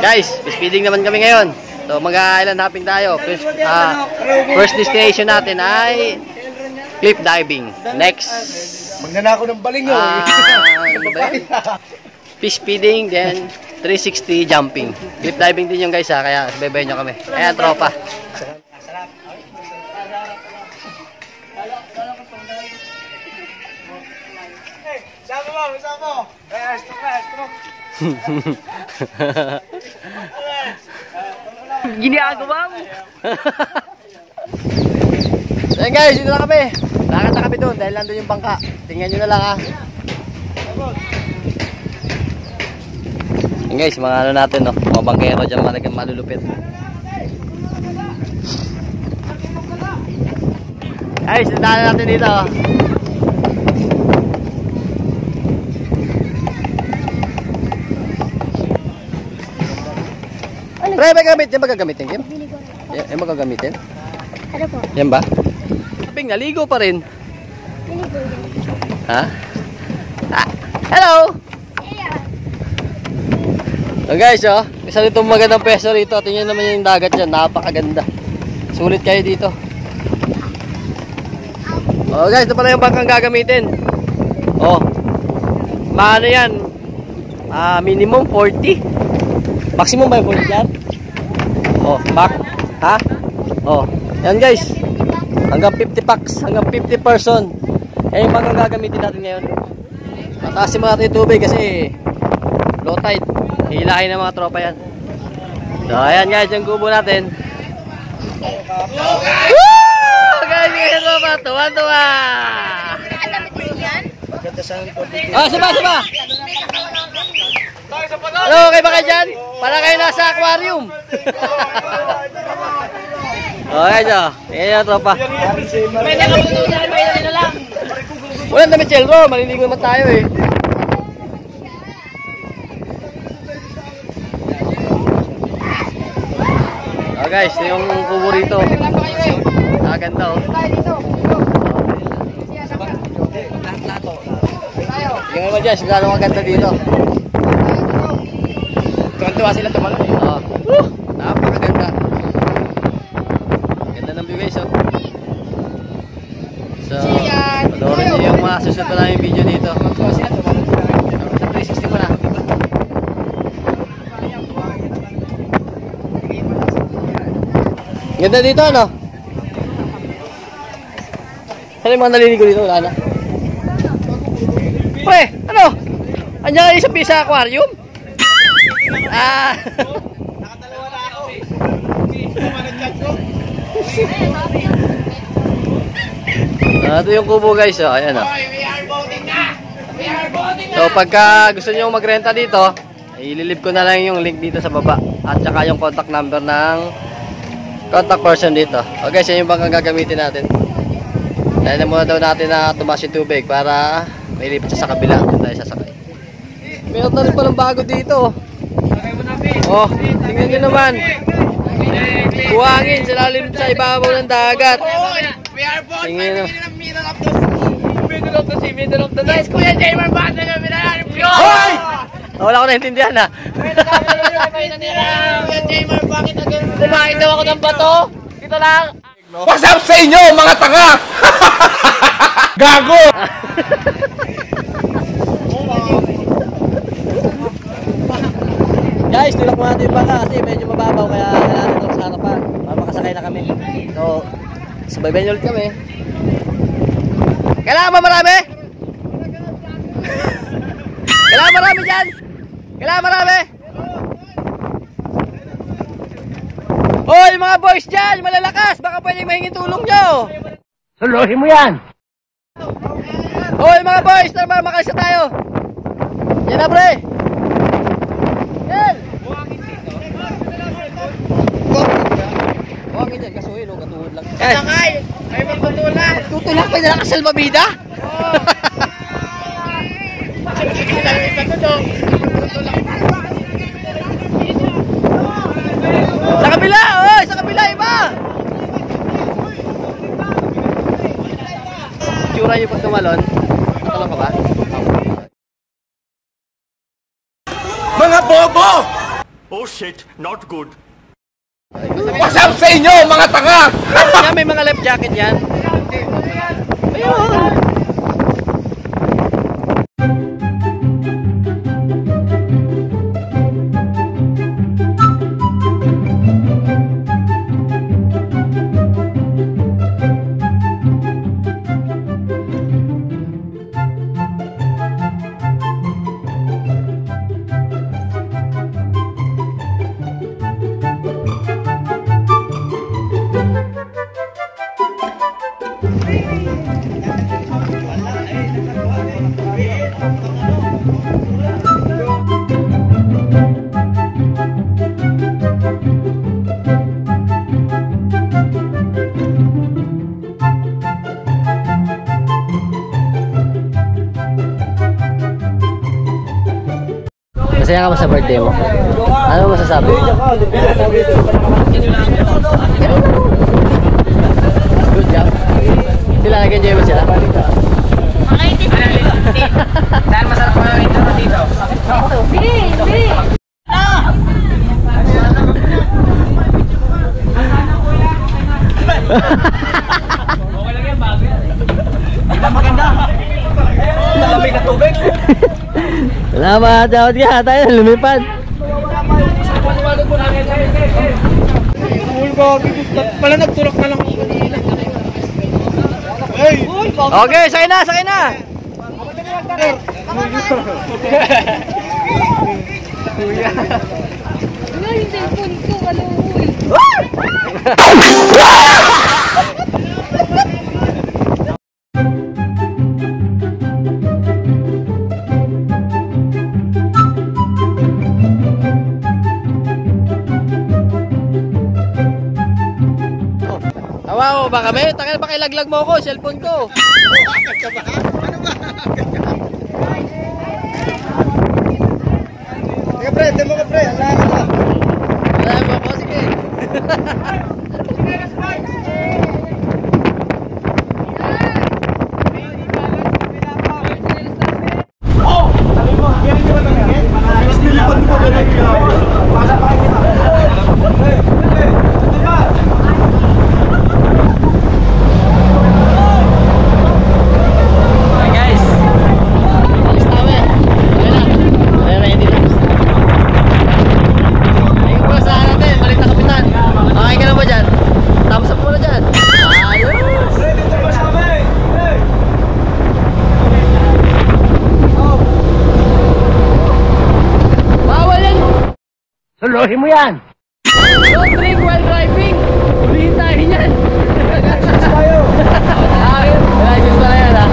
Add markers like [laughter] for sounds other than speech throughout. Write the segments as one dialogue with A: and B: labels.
A: Guys, speeding naman kami ngayon. So mag-island hopping tayo. First, ah, first destination natin ay cliff diving. Next,
B: Magnanako ng baling yun.
A: ah, [laughs] yun? fish feeding, then 360 jumping. Cliff diving din yung guys ha, kaya bebay nyo kami. Ayan, tropa.
B: Sama mo, sama mo. Eh, stroke.
A: Ginagawa mo. [laughs] Ayan guys, dito na kami. Lakad na kami doon dahil nandun yung bangka. Tingnan nyo na lang ha. Ayan guys, mga ano natin no. Mga bangkero dyan malagang malulupit. Guys, nadaanan natin dito. Pre, may gamit. Yan ba gagamitin, Kim? Yan, yan ba gagamitin?
C: Ano po?
A: Yan ba? Ping, naligo pa rin.
C: Pinigo yan.
A: Ha? Ah, hello! So guys, oh, isa dito magandang peso rito. Tingnan naman yung dagat dyan. Napakaganda. Sulit kayo dito. Oh guys, ito pala yung bangkang gagamitin. Oh. Maano yan? Ah, minimum 40. Maximum ba yung 40 yan? Oh, back. Ha? Oh. Yan guys. Hanggang 50 packs. Hanggang 50 person. Eh, yung bangkang gagamitin natin ngayon. Matasin mo natin yung tubig kasi low tide. Hilahin ng mga tropa yan. So, ayan guys, yung kubo natin. Woo! Guys, yung tropa, tuwan-tuwa!
B: Ganda sa.
A: Ah, saba, saba! Ano, okay ba kayo dyan? Para kayo nasa aquarium. okay, so. Ayan yung tropa.
B: Pwede ka
A: Walang damit chelro, maliligo naman tayo eh. Oh guys, yung kubo rito. Nakaganda oh. Tingnan naman dyan, siguro maganda dito.
B: Tuwan-tuwa sila tumalon.
A: Oh. Napakaganda. Ganda ng view guys oh. So, panoorin nyo yung mga susunod pa namin video dito.
B: Tuwan sila tumalon.
A: Sa 360 mo na. Ganda dito ano? Saan yung mga naliligo dito? Wala na. Pre, ano? Andiyan kayo sa Pisa Aquarium? Ah!
B: Nakatalawa na ako.
A: Ah, ito yung kubo guys. Oh. Ayan oh.
B: we are voting na! We are voting
A: So pagka gusto niyo magrenta dito, ililip ko na lang yung link dito sa baba at saka yung contact number ng contact person dito. Okay, siya yung bangkang gagamitin natin. Dahil na muna daw natin na tumas yung tubig para may lipat sa kabila tayo sasakay. Meron na rin palang bago dito. Oh, tingnan nyo naman. Buhangin sa lalim sa ibabaw ng dagat.
B: We are voting
A: Tingnan
B: in the middle of the sea. Middle of the sea, middle of the night. Yes, Kuya Jamer, bakit na kami na
A: Hoy! Ah, Wala ko naintindihan ha.
B: Kuya Jamer, bakit na kami
C: Kumain daw ako ng bato. Dito lang.
D: What's up sa inyo, mga tanga? [laughs] Gago! [laughs]
A: Guys, tulak mo natin yung bangka kasi medyo mababaw kaya kailangan ito sa harapan para makasakay na kami. So, subaybayan nyo ulit kami. Kailangan ba marami? [laughs] Kailangan marami dyan? Kailangan marami? Hoy, mga boys dyan, malalakas, baka pwedeng mahingin tulong nyo.
D: Suluhin mo yan!
A: Hoy, mga boys, tara ba, makalisa tayo. Yan na, pre. Yan. Buhangin dyan, kasuhin, oh, katuhod lang. Yan.
B: Sakay! Ay, magtutulak!
A: Tutulak pa nila kasal mabida? Sa kabila! Oy! Sa kabila iba! Tsura niyo pag tumalon. Natulong ka ba?
D: Mga bobo! Oh shit, not good.
C: What's up sa inyo, mga tanga?
A: Yan, may mga life jacket yan. Ayun. Masaya ka ba sa birthday mo? Ano mo masasabi? Good job. Sila, nag-enjoy mo sila?
B: Dahil masarap ko yung intro dito.
E: Hindi, hindi.
B: Malamig
A: Salamat, dapat ka tayo lumipad.
B: Pala nagtulok na lang ako kanina.
A: Okay, sakay na, sakay na.
E: Ano yung cellphone ko? Ano, [laughs]
A: kami? Taka na ba laglag mo ako, cellphone ko.
B: Teka pre, demo ka pre. Ala ka na.
A: Wala mo ako, sige. Hi guys. Alis na kami. Okay na. Okay na, hindi lang. Ayun po sa natin, balik na kapitan. Okay ka na ba dyan? Thumbs up muna dyan. Ayos! Bawal yan!
C: Suluhin mo yan!
A: Don't drink while driving! Ulihin tayo yan! tayo! Ayos! Ayos pala yan ha!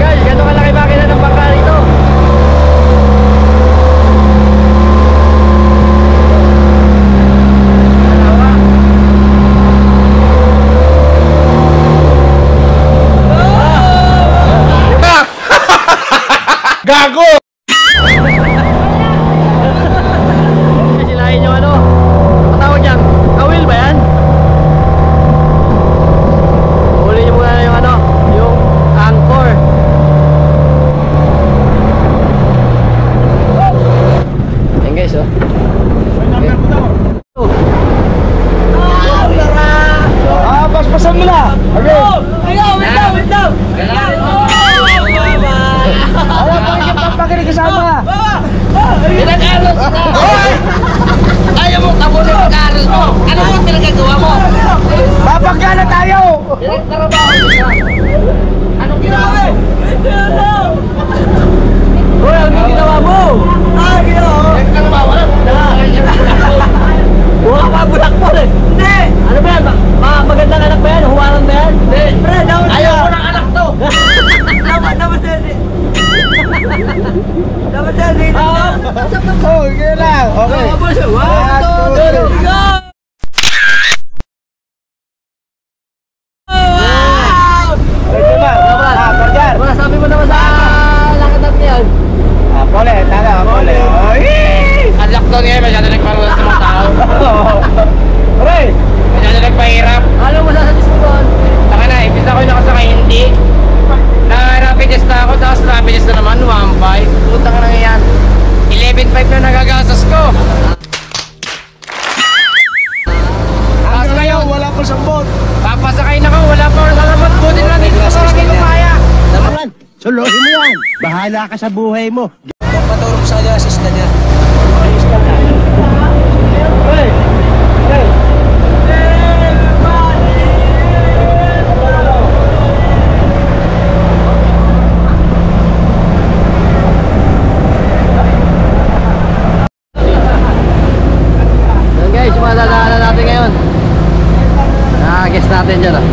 A: Guys, ganito kalaki makina ng bangka rito.
C: Gago!
F: Bahala ka sa buhay mo.
C: Paturong sa assist na niya.
A: Yan guys, yung mga dadaanan natin ngayon. Na-guess natin dyan ah.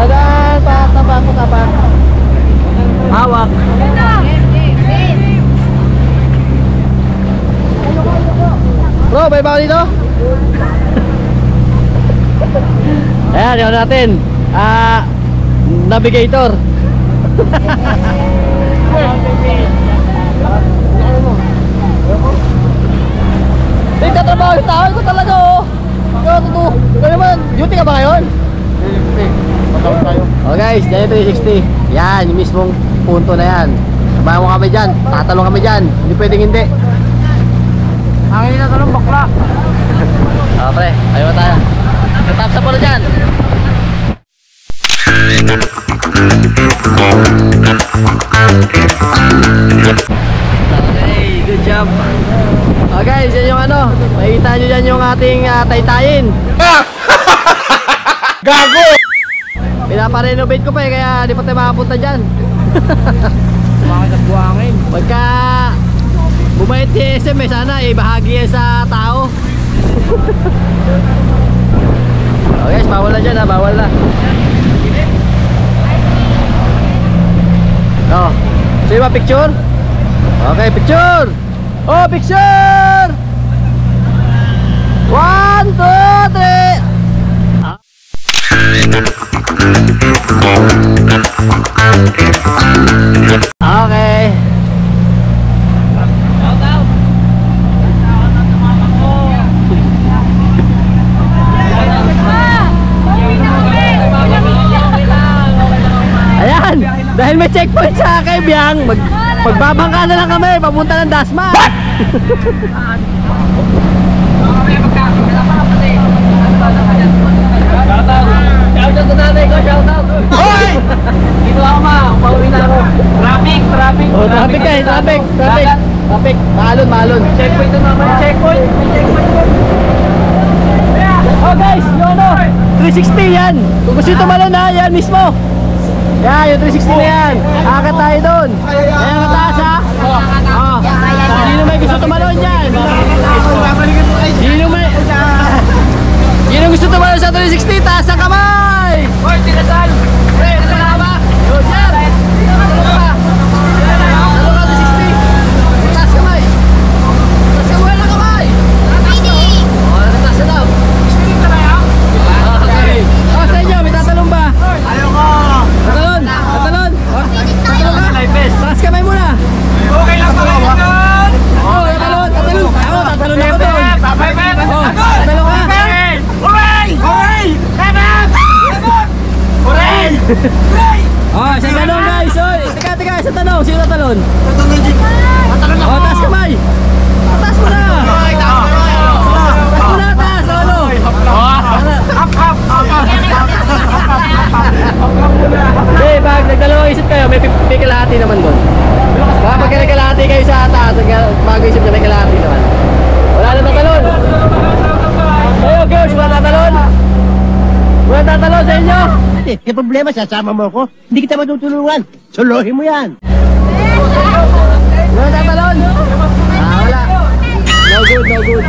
A: Tadaan! Patapa po ka pa. Hawak. Bro, may ba dito? Ayan, yun natin. Ah, navigator. Hindi, tatrabaho yung tao ko talaga oh. Ikaw, totoo. Ikaw naman, duty ka ba ngayon? Oh guys, dyan yung 360. Yan, yung mismong punto na yan. Samahan mo kami dyan. Tatalong kami dyan. Hindi pwedeng hindi.
B: Ang ina talong bakla. [laughs]
A: Ah, pre, ayaw tayo. Tatap sa polo dyan. Okay, good job. Oh guys, yan yung ano. Makikita nyo dyan yung ating uh, taytayin. [laughs]
D: Gago!
A: Pinaparenovate ko pa eh, kaya di pa tayo makapunta dyan. [laughs]
B: Bakit nagbuhangin?
A: Pagka bumait si SM eh, sana eh, bahagi yan sa tao. [laughs] oh guys, bawal na dyan ha, bawal na. So yung picture? Okay, picture! Oh, picture! One, two, three! Okay. Checkpoint sa akin, Biyang, mag, magbabangka na lang kami, papunta ng Dasma. Out.
D: Hoy!
A: Dito ako ma, pauwi na ako.
B: Traffic, traffic.
A: Oh, traffic guys, traffic, traffic. Traffic, malon, malon.
B: Checkpoint na naman. Checkpoint.
A: Oh guys, yung ano, 360 yan. Kung gusto nyo tumalon ha, yan mismo. Yan, yung 360 na yan. Akit tayo doon. Ayan ang taas ha. Oh. Sino may gusto tumalon yan? Sino may... [laughs] Sino gusto tumalon sa 360? Taas ang kamay!
B: Hoy, tinasal.
A: Pre, tala ka ba? Yun, yan! naman,
F: mo ako. Hindi kita matutulungan. Solohin mo yan.
A: Wala na balon. Ah, wala. No good, no good.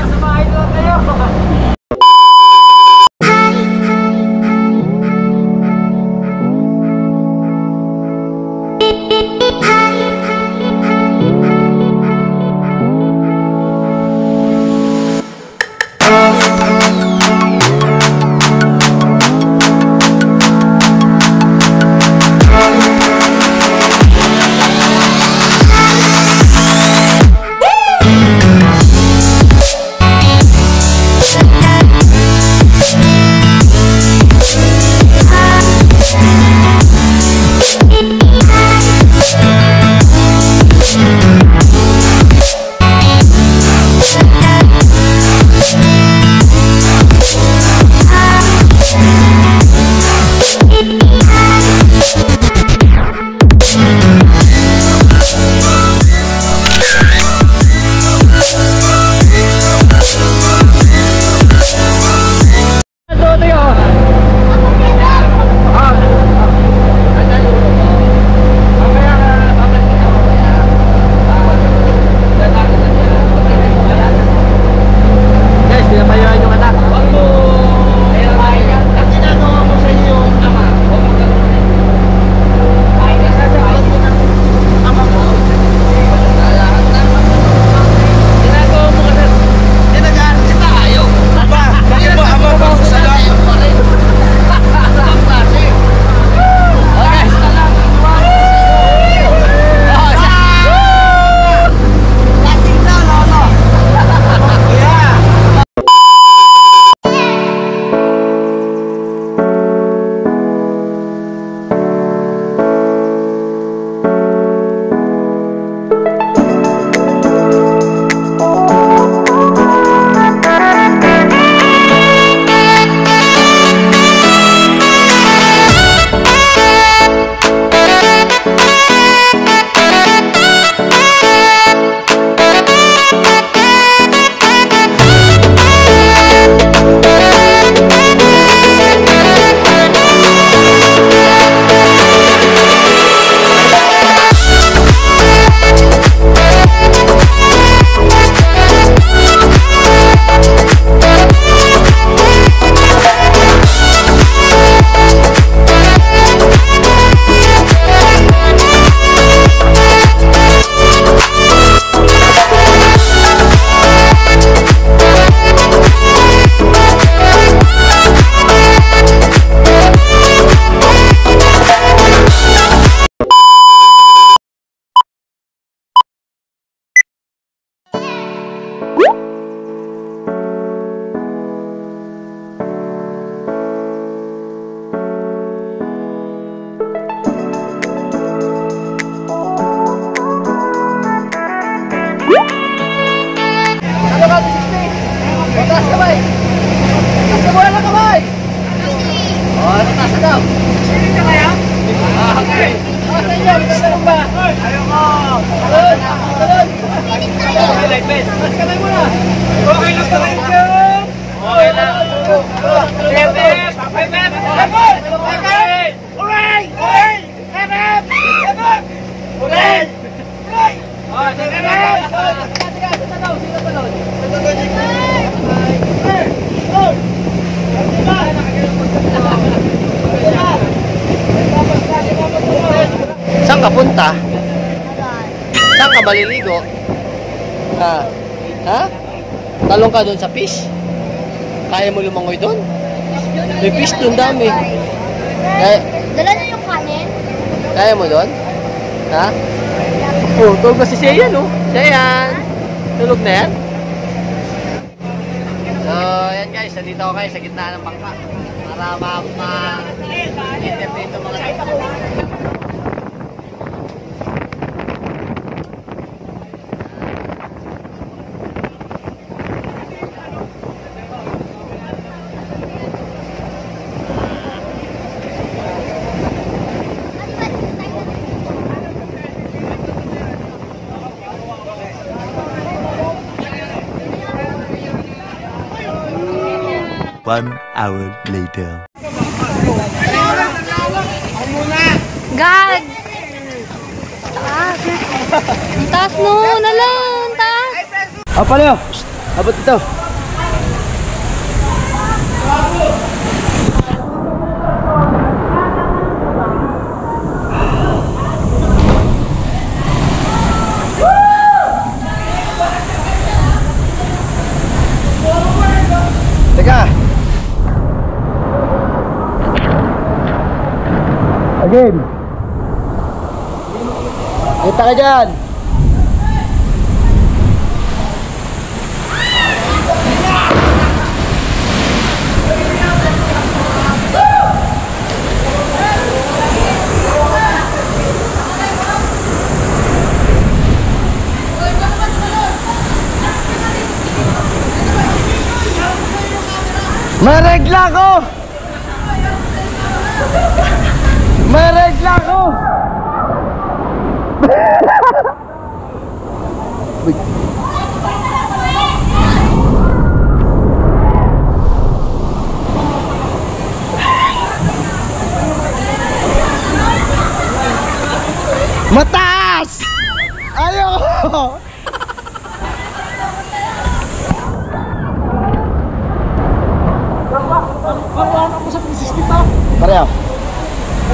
C: Saan ka punta? Saan ka maliligo? Ha? Ha? Talong ka doon sa fish? Kaya mo lumangoy doon? May fish doon dami. Kaya,
E: Dala na yung kanin.
C: kaya mo doon? Ha? Oh, tulog na si Siya no? Siya yan. Tulog na yan. So, yan guys. Nandito ako guys sa gitna ng bangka. Para ma-interview ito mga
D: One hour later.
E: Gag! Taas. Ang taas no, nalang. Ang taas.
C: Ah, pala. Abot ito. Teka. Again. Kita ka dyan. Maregla ko! Maregla ko! Mataas! Ayoko!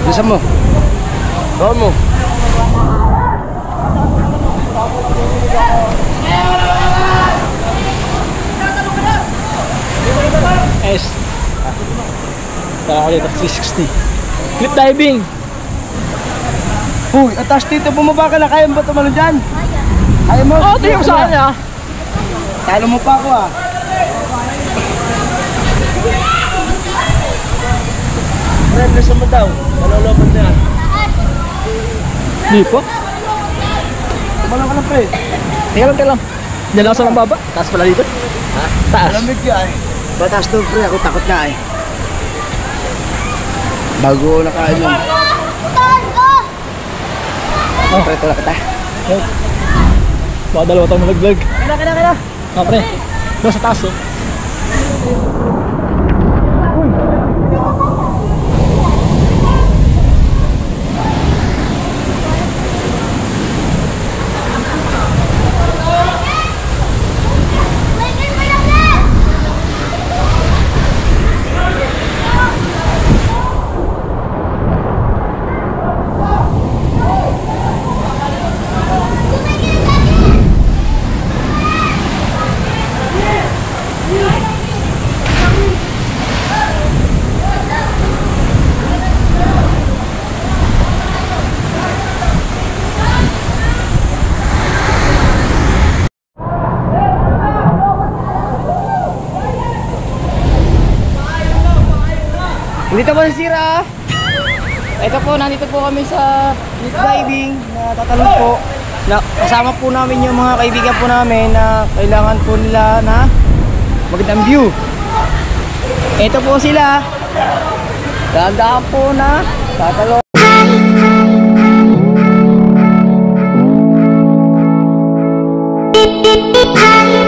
C: Bilisan mo. Bawon mo.
B: S. Kaya ako dito, 360. Clip diving.
C: Uy, atas dito, bumaba ka na. Kaya mo ba tumalon dyan? Kaya mo?
B: Oh, tingin mo sa kanya.
C: Talo mo pa ako ah. Bilisan mo daw. Maloloban na yan.
B: Di po.
C: Tumalon ka na pre.
B: Teka lang, teka lang. Diyan lang sa baba. Taas pala dito. Ha? Taas.
C: Malamig ka eh. Batas doon pre, ako takot na eh. Bago nakain yun. Oh. Pre, tulak kita.
B: Baka dalawa tayo malaglag. Kaya, kaya, kaya. Ah, pre. Doon sa taas, oh.
C: Dito po sira. Ito po, nandito po kami sa cliff diving na tatalon po. na, kasama po namin yung mga kaibigan po namin na kailangan po nila na magandang view. Ito po sila. Dahan-dahan po na tatalo. Patalo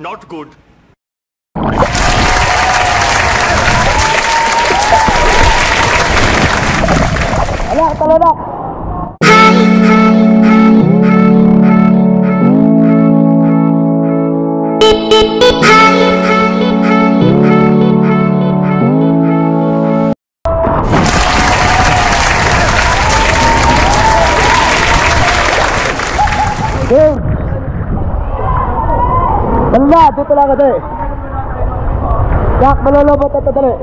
E: not good.
C: Ala, talo na. Dito lang kasi. Yak, malolobot ito dali.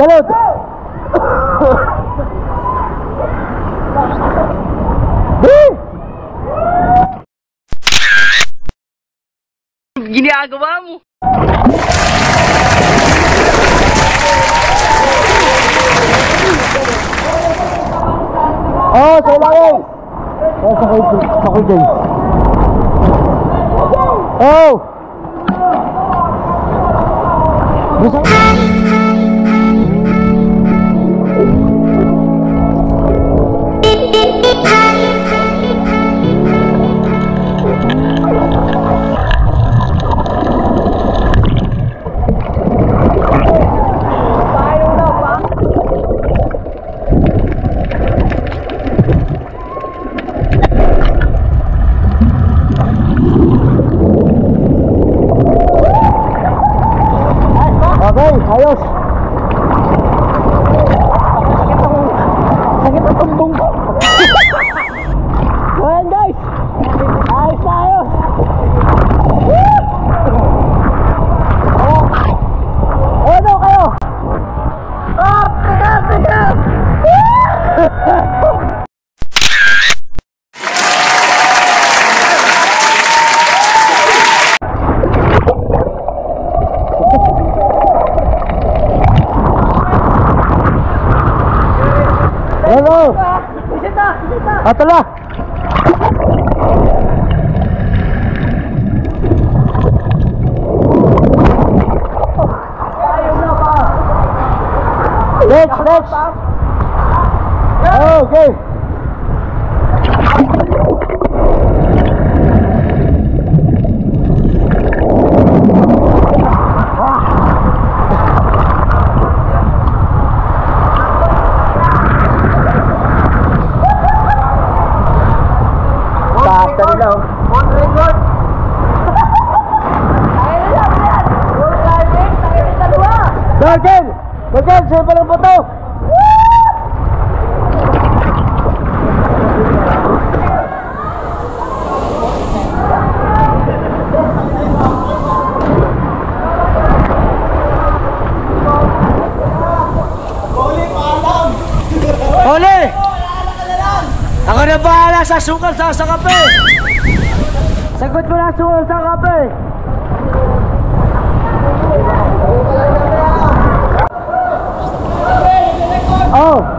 C: Salud! Di!
A: Ginagawa mo.
C: Oh, sa ilalim! Oh, sa kay sa kay James. Oh! Bisa Next. Okay. Oh. Darken! Darken, sa'yo pa lang po to! sa sukal sa sa kape. Sagot mo na sukal sa kape. Oh.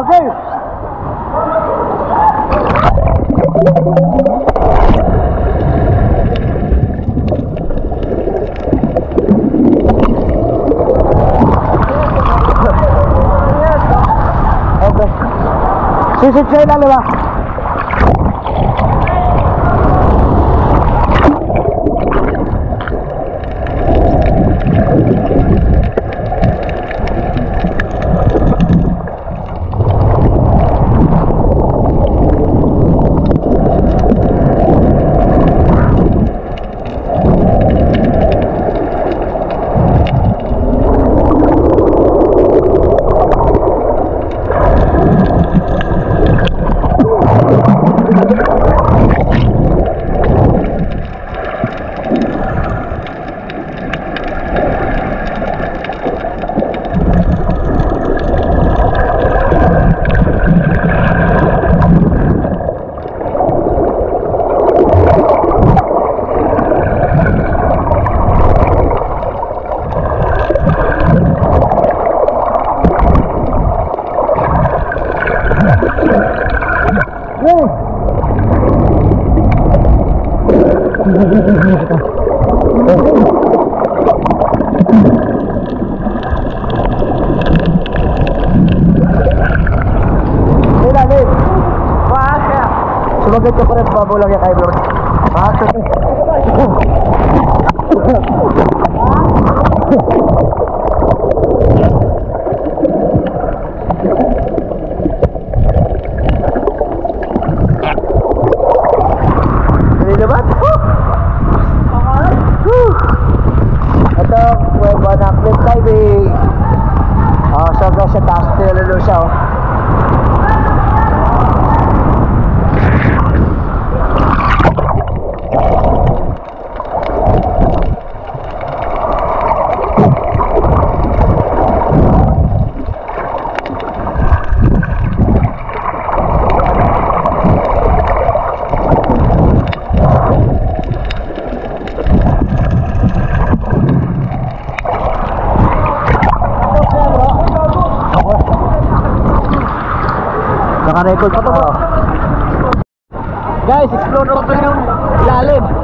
C: 好看。OK，谁谁摘到了吧？lo había caído Naka-record pa to. Guys, explore natin yung ilalim.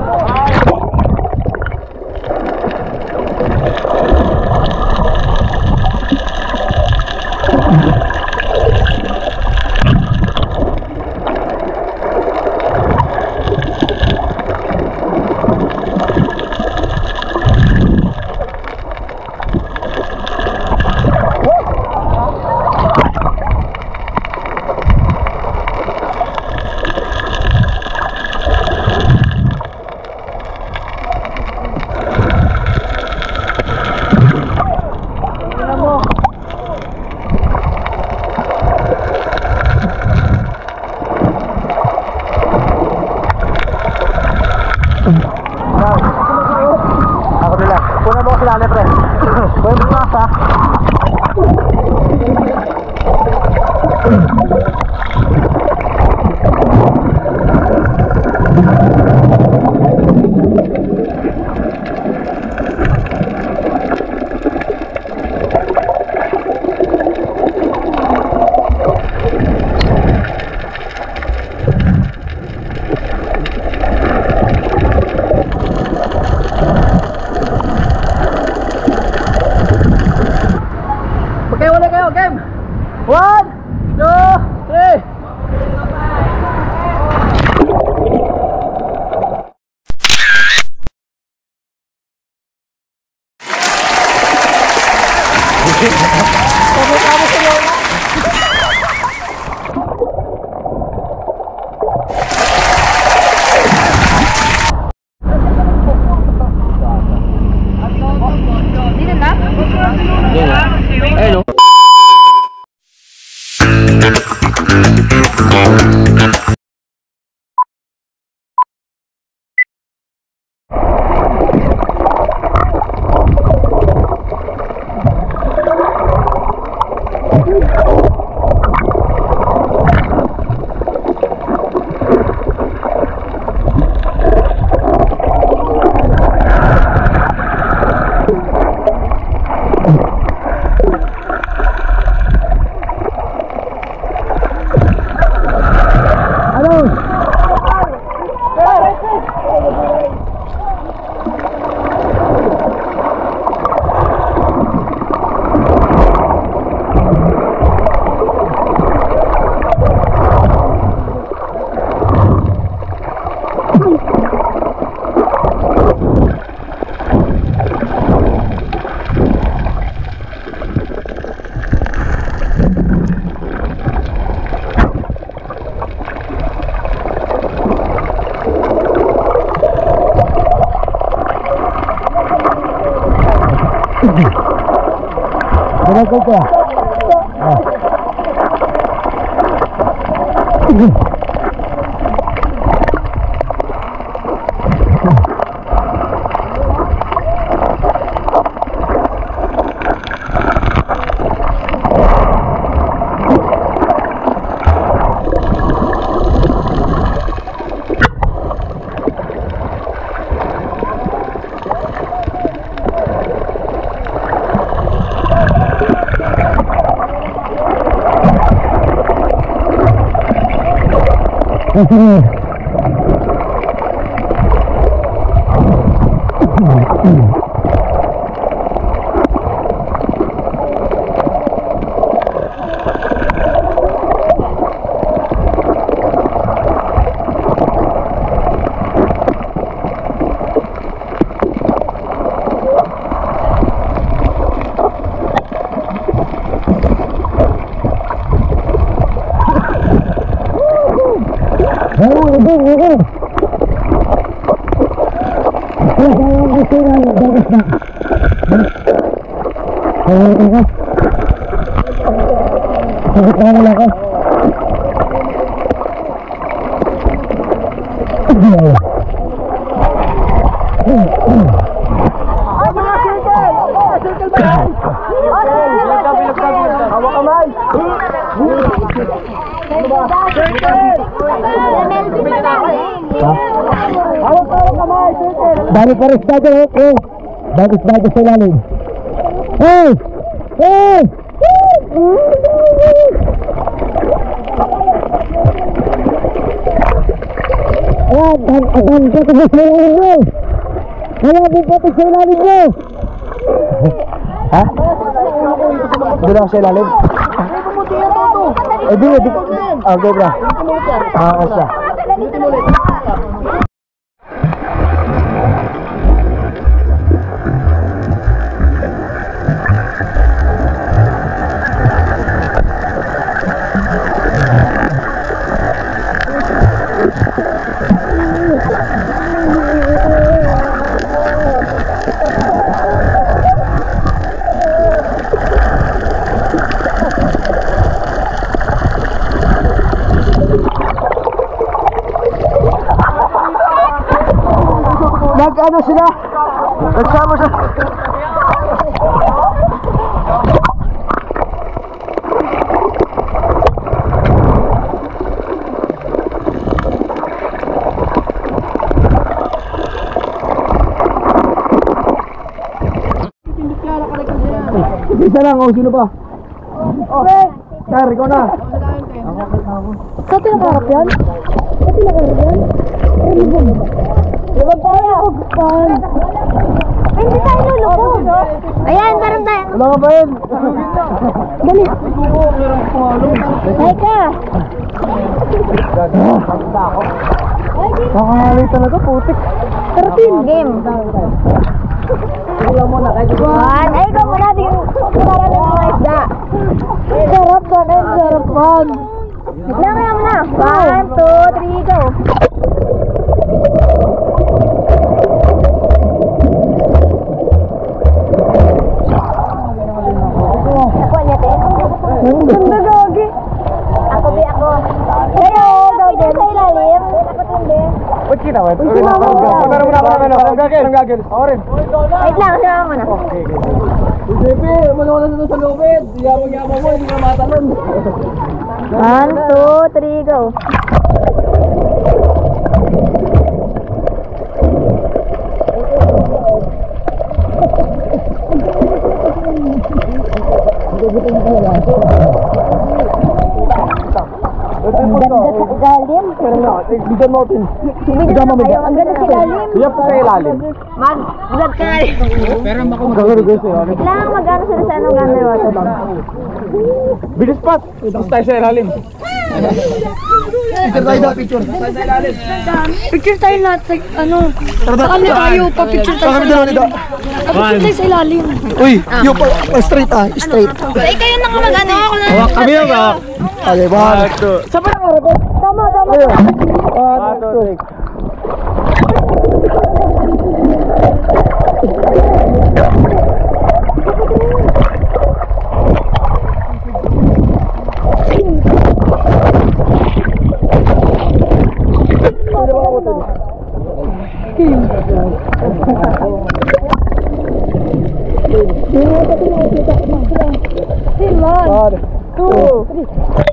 C: Diretso ka. Uhum. Dami pa rin eh. Eh. Dami stado sa ilalim. Hey! Hey! Ayan, dan, dan, dito sa ilalim nyo. Ayan, dito sa ilalim nyo. Ha? Ako sa ilalim. Eh, di, di, ah, okay bra. Ah, asa. Nag-ano sila? Nagsama sa... Isa lang, oh, sino pa? Oh, Sir, ikaw na.
G: Sa tinakarap yan? Sa tinakarap yan? Ribon. Ribon tayo. Pan. Hindi tayo lulubog. Ayan, parang tayo.
C: Wala ka ba yun?
G: Dali. Ay ka.
C: Nakakali talaga, putik.
G: 13 game. One. Ay, ikaw muna. Tingnan para ng mga isda. Sarap ka na. Sarap pan. Lang mo na. One, two, three, go. Nakuha niya, te? Ang ganda, Gagi. Ako, be, ako. Pero, Gagi. Sa ilalim. Ako, hindi.
C: Ba't kita, wait?
G: Uy, si Mama.
C: Punta na muna ako ng ano. Ang gagil. Ang gagil. Ako rin.
G: Wait lang, sinama mo na.
C: Okay, okay.
A: Jepe, umano ka na sa lupit. Yabang-yabang mo, hindi ka matalon.
G: One, two, three, go. Ganda sa ilalim.
A: Bigyan natin.
G: Bigyan na kayo. Ang ganda sa ilalim.
A: Iyak po sa ilalim.
G: Mag, vlog ka na
A: ko sa'yo.
G: Kailangan mag-ano sila sa anong camera water ba?
A: Bilis pat. Tapos tayo sa ilalim. Picture tayo picture.
E: Picture tayo lahat sa ano. Sa kanya tayo, pa-picture tayo sa ilalim. Pa-picture tayo sa ilalim.
A: Uy, yung pa, pa straight ah, straight.
G: Ay, kayo na nga mag-ano. Ako na.
A: Kami ah. Okay, one, two.
G: Tama, tama.
A: One, two. One,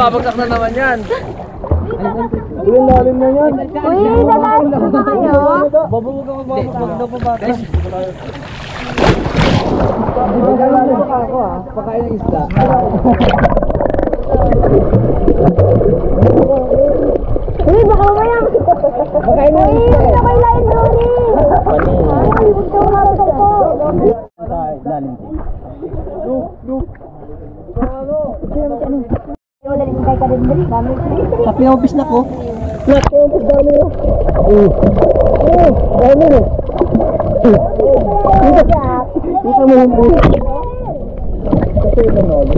A: babagsak na naman yan. Yung lalim na yan.
G: Uy, lalakas na ba kayo?
A: Babulog ako babagsak daw pa ba? Pagkain ako ah. Pagkain ng isda.
G: Uy, baka mamaya.
A: Pagkain ng
G: Uy,
A: isda eh.
G: sabay lain doon eh. Ay, gusto ko harap ako. Wala rin kay kadendri. Dami.
A: Sa pinapis na ko. Lahat ko ang dami oh. Oh. Oh, dami oh. Dito mo buhay. Kasi ito no.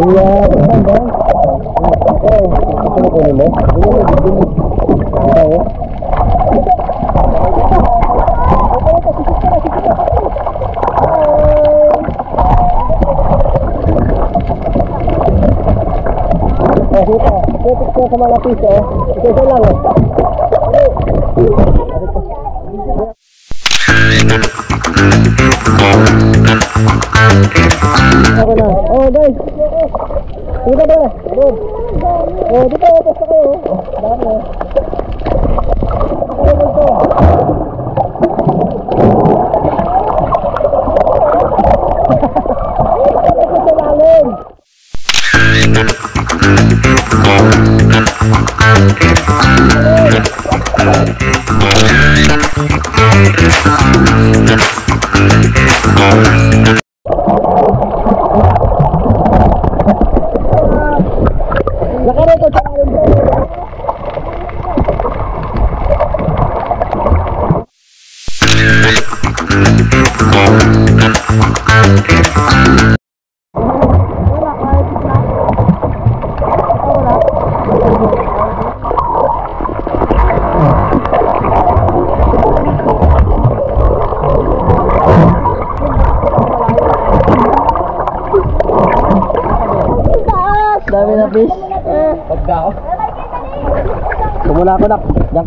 A: Iya, saan ba? Oh, ito ko nila. Ito mo din. Ito oh. Oh, dito. Putik ko sa mga piso. Ito lang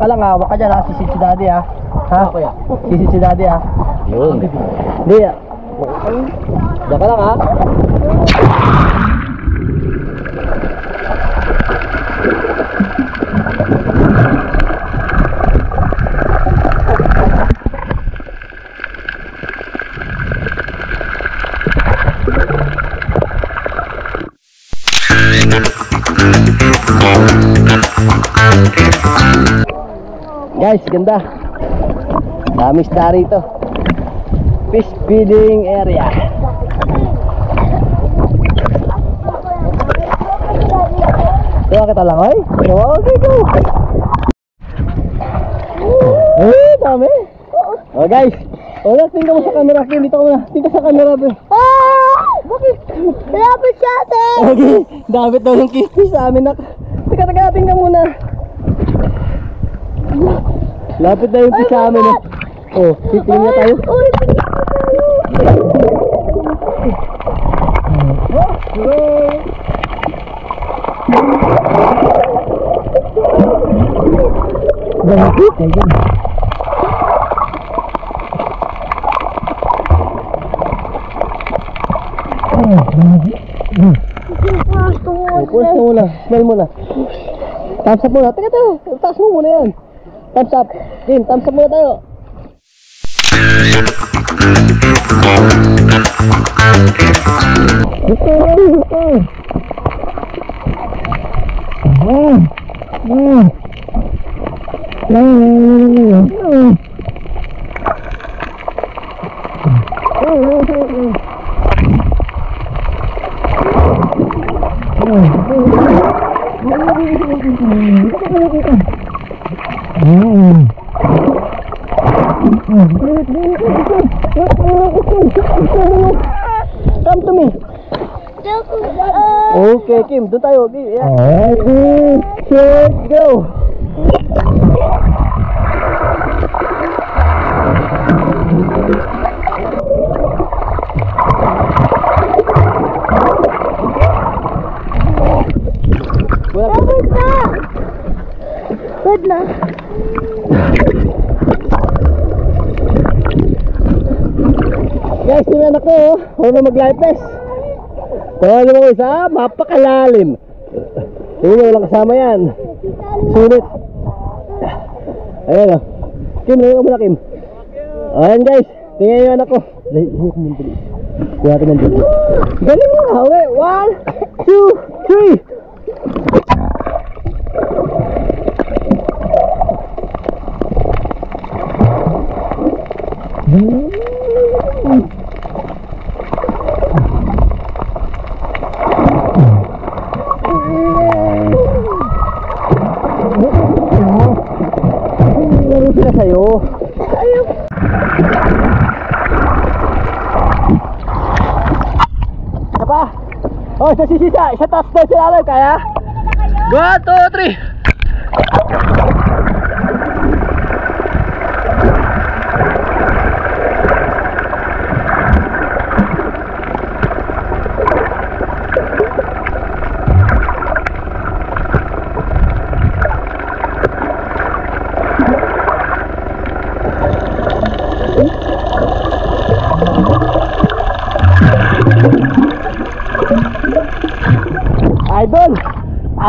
A: ka lang ha. Huwag ka dyan ha. Sisid si daddy ha. Ha? Sisid si daddy ha. Yun. Hindi ah. Diyan ka lang ha. Guys, ganda. Dami isda rito. Fish feeding area. Kaya kita lang, oy. Oh, okay, go. Eh, dami. Oh, guys. Oh, tingnan mo sa camera, Kim. Dito ka muna. Tingnan sa camera.
G: Ah! Bakit? Lapit siya ate!
A: Okay, David daw yung kiss sa amin. Teka, teka, tingnan muna. Lapit na yung kiss sa amin. eh. Oh, titingin na tayo.
G: Uy, tingnan mo tayo!
A: Oh, pulse mo muna. Smell muna. Thumbs up muna. Teka tayo. Taas mo muna yan. Thumbs up. Kim, thumbs up muna tayo. Come to me. Okay, Kim. Doon tayo. Okay, yeah. Ready, set, go.
G: Lapit na! Good na.
A: Guys, yung anak ko, oh. Huwag na mag-life vest. Kung mo isa, mapakalalim. Nyo walang kasama yan. Sulit. Ayan o. Kim, ngayon ka muna, Kim. Ayan guys, tingnan yung anak ko. Lahi ko mong bilis. Kuha natin ng video. Galing mo. Okay, one, two, three. Laro Isa taas ya. sila kayo, kaya. 1, 2, 3.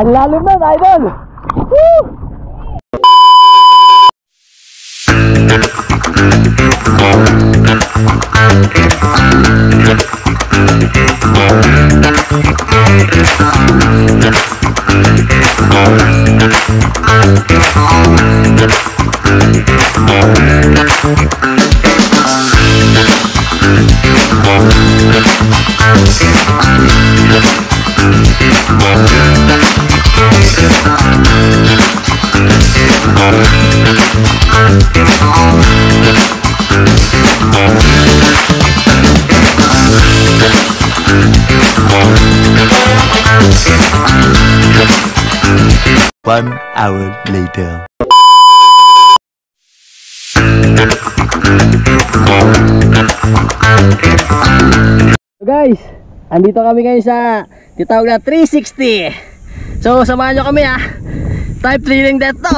A: Ang lalim nun, idol!
H: One hour later.
A: So guys, andito kami ngayon sa titawag na 360. So samahan nyo kami ah. Type thrilling death to.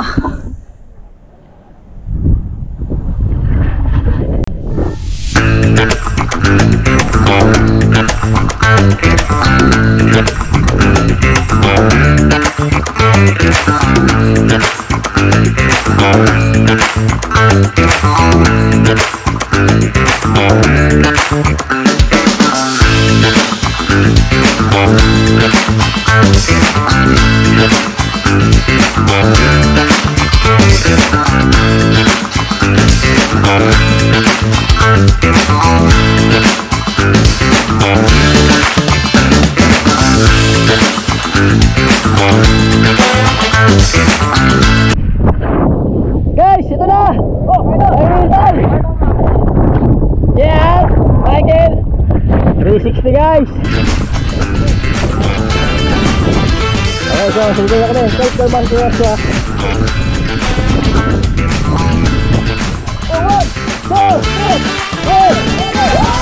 I: Thank Thank Guys, ito na! Oh, Michael! Michael! Yeah! Michael! 360
A: guys! Okay, so, sabitin na kami. Guys, kalman ko yan siya. One, two, three, four, five,